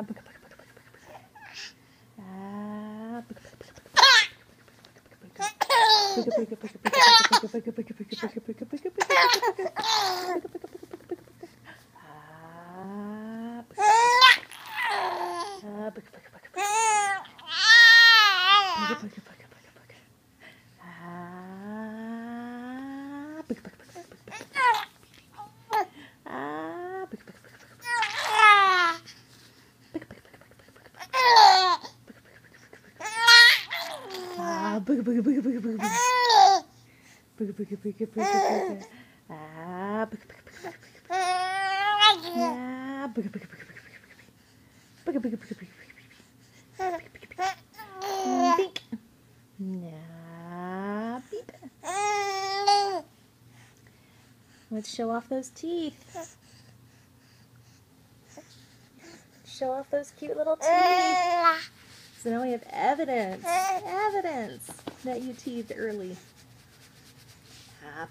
Ah, buka, buka, buka, buka, buka. Ah, buka, buka, buka, buka. Ah, Ah, booga booga booga booga booga booga. Booga booga booga booga booga. Ah, booga booga booga booga booga. Ah, booga booga booga booga booga booga. Booga booga booga booga booga booga. Beep. Nah, beep. Let's show off those teeth. Show off those cute little teeth. So now we have evidence, evidence that you teethed early. Ah.